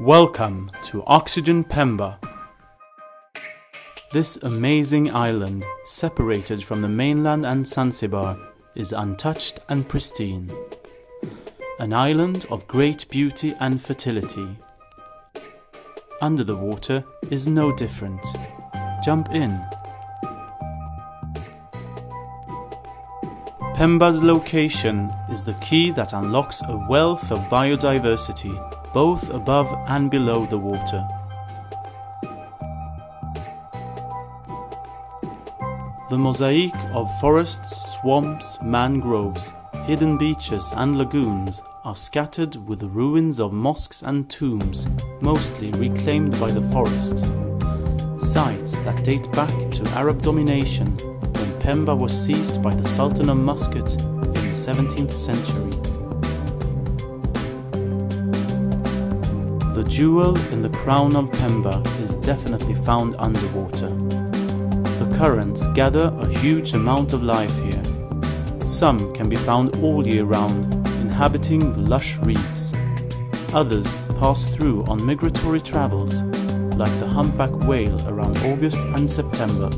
Welcome to Oxygene Pemba. This amazing island, separated from the mainland and Zanzibar, is untouched and pristine. An island of great beauty and fertility. Under the water is no different. Jump in. Pemba's location is the key that unlocks a wealth of biodiversity both above and below the water. The mosaic of forests, swamps, mangroves, hidden beaches, and lagoons are scattered with the ruins of mosques and tombs, mostly reclaimed by the forest. Sites that date back to Arab domination when Pemba was seized by the Sultan of Muscat in the 17th century. The jewel in the crown of Pemba is definitely found underwater. The currents gather a huge amount of life here. Some can be found all year round, inhabiting the lush reefs. Others pass through on migratory travels, like the humpback whale around August and September.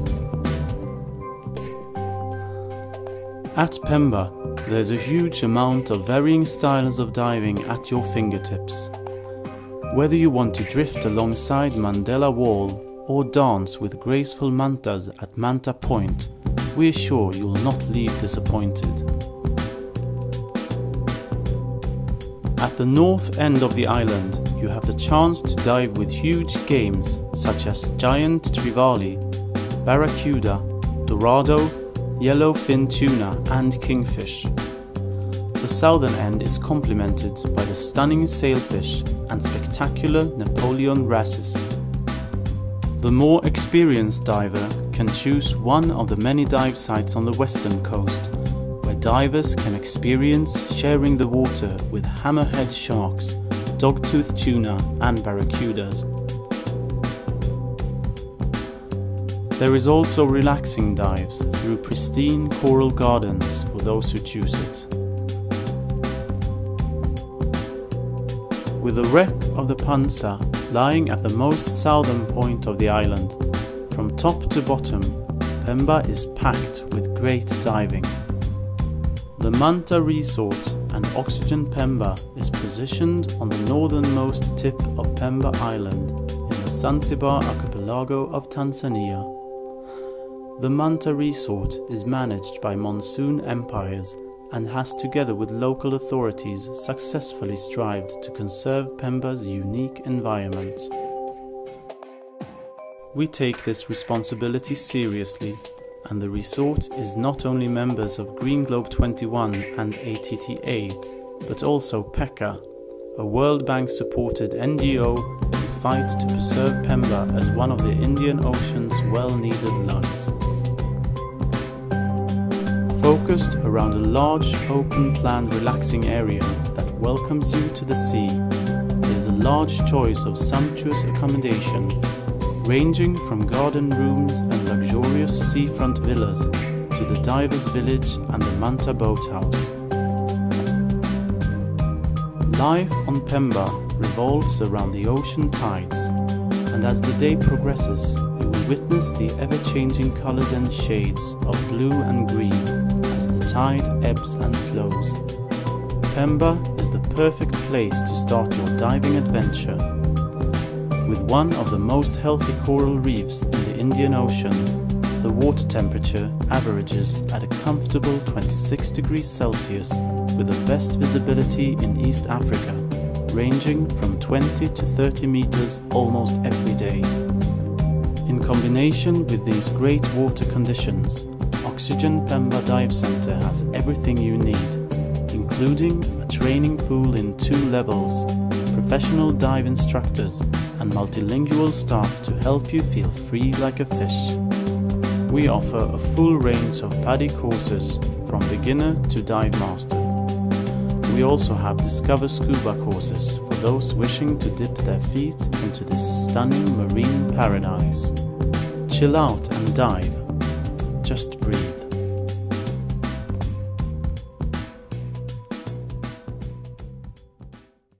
At Pemba, there's a huge amount of varying styles of diving at your fingertips. Whether you want to drift alongside Mandela Wall or dance with graceful mantas at Manta Point, we are sure you will not leave disappointed. At the north end of the island, you have the chance to dive with huge games such as giant trevally, barracuda, dorado, yellowfin tuna, and kingfish. The southern end is complemented by the stunning sailfish and spectacular Napoleon wrasses. The more experienced diver can choose one of the many dive sites on the western coast, where divers can experience sharing the water with hammerhead sharks, dogtooth tuna, and barracudas. There is also relaxing dives through pristine coral gardens for those who choose it. With the wreck of the Panza lying at the most southern point of the island. From top to bottom, Pemba is packed with great diving. The Manta Resort and Oxygene Pemba is positioned on the northernmost tip of Pemba Island in the Zanzibar archipelago of Tanzania. The Manta Resort is managed by Monsoon Empires and has together with local authorities successfully strived to conserve Pemba's unique environment. We take this responsibility seriously and the resort is not only members of Green Globe 21 and ATTA, but also PECA, a World Bank supported NGO who fight to preserve Pemba as one of the Indian Ocean's well needed lungs focused around a large, open plan relaxing area that welcomes you to the sea. There is a large choice of sumptuous accommodation, ranging from garden rooms and luxurious seafront villas to the divers village and the Manta boathouse. Life on Pemba revolves around the ocean tides, and as the day progresses, you will witness the ever-changing colors and shades of blue and green tide ebbs and flows. Pemba is the perfect place to start your diving adventure. With one of the most healthy coral reefs in the Indian Ocean, the water temperature averages at a comfortable 26 degrees Celsius with the best visibility in East Africa, ranging from 20 to 30 meters almost every day. In combination with these great water conditions, Oxygene Pemba Dive Center has everything you need, including a training pool in two levels, professional dive instructors, and multilingual staff to help you feel free like a fish. We offer a full range of PADI courses from beginner to dive master. We also have Discover Scuba courses for those wishing to dip their feet into this stunning marine paradise. Chill out and dive just breathe.